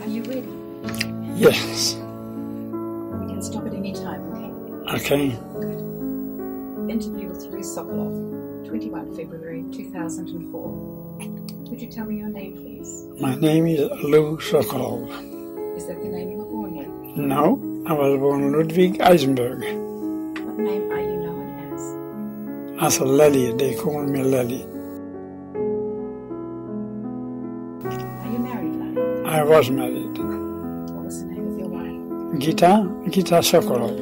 Are you ready? Yes. We can stop at any time, okay? Okay. Interview with Louise Sokolov, 21 February 2004. Could you tell me your name, please? My name is Lou Sokolov. Is that the name you were born with? No, I was born Ludwig Eisenberg. What name are you known As As a Lale, they call me Lale. Are you married, Lale? I was married. What was the name of your wife? Gita, Gita Sokolov.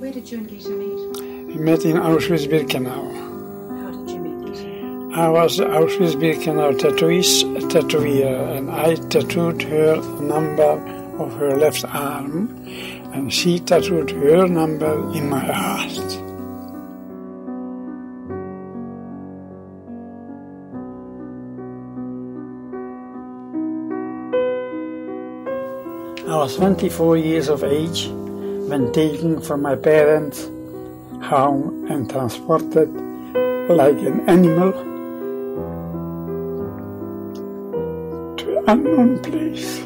Where did you and Gita meet? We met in Auschwitz-Birkenau. How did you meet Gita? I was Auschwitz-Birkenau tattooist, tattooer, and I tattooed her number of her left arm, and she tattooed her number in my heart. I was 24 years of age when taken from my parents' home and transported like an animal to an unknown place.